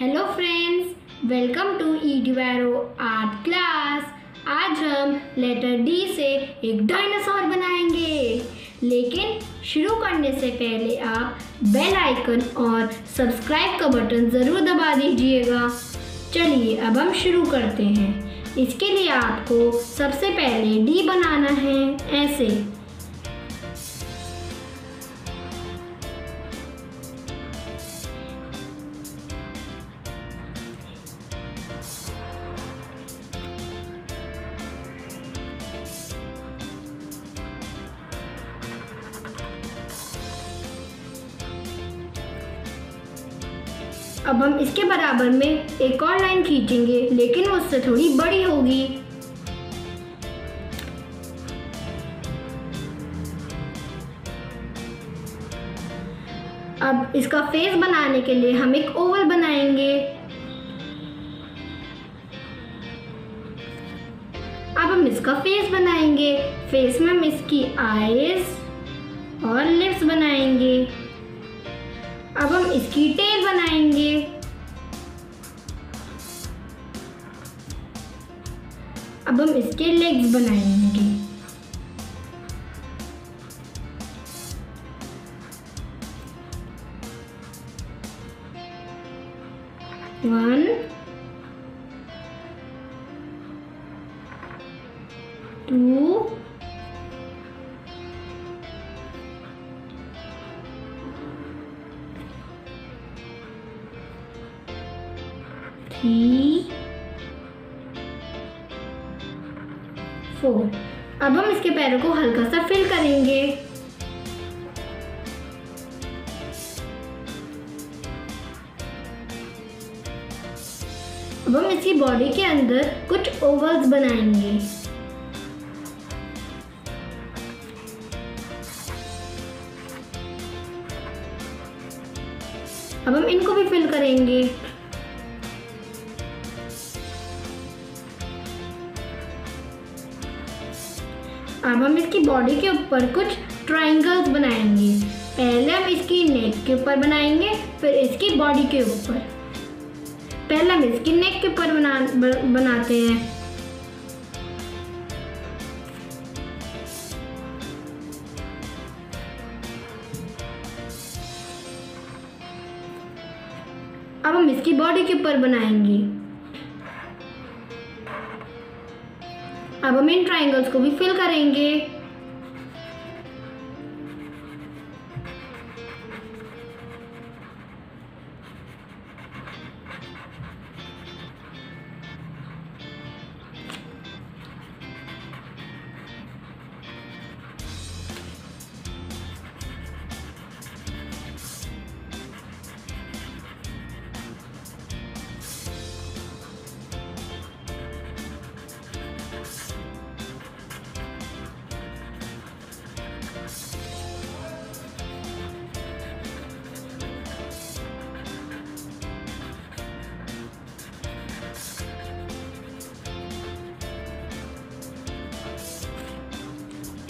Hello friends welcome to ई ईडवेरो art class आज हम लेटर डी से एक डायनासोर बनाएँगे। लेकिन शुरू करने से पहले आप बेल आइकन और सब्सक्राइब का बटन ज़रूर दबा दीजिएगा। चलिए अब हम शुरू करते हैं। इसके लिए आपको सबसे पहले डी बनाना है, ऐसे। अब हम इसके बराबर में एक और लाइन खींचेंगे, लेकिन उससे थोड़ी बड़ी होगी। अब इसका फेस बनाने के लिए हम एक ओवल बनाएँगे। अब हम इसका फेस बनाएँगे। फेस में हम इसकी आईज और लिप्स बनाएँगे। अब हम इसकी टेल बनाएँगे। अब हम इसके लेग्स बनाएँगे। One two three four. अब हम इसके पैरों को हल्का सा फिल करेंगे। अब हम इसकी बॉडी के अंदर कुछ ओवल्स बनाएँगे। अब हम इनको भी फिल करेंगे। अब हम इसकी बॉडी के ऊपर कुछ ट्राइंगल्स बनाएँगे। पहले हम इसकी नेक के ऊपर बनाएँगे, फिर इसकी बॉडी के ऊपर। पहले हम इसकी नेक के ऊपर बना बनाते हैं। अब हम इसकी बॉडी के ऊपर बनाएँगे। अब हम इन ट्राइंगल्स को भी फिल करेंगे।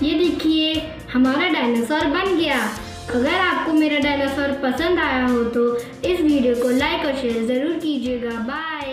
ये देखिए, हमारा डायनासोर बन गया। अगर आपको मेरा डायनासोर पसंद आया हो तो इस वीडियो को लाइक और शेयर ज़रूर कीजिएगा। बाय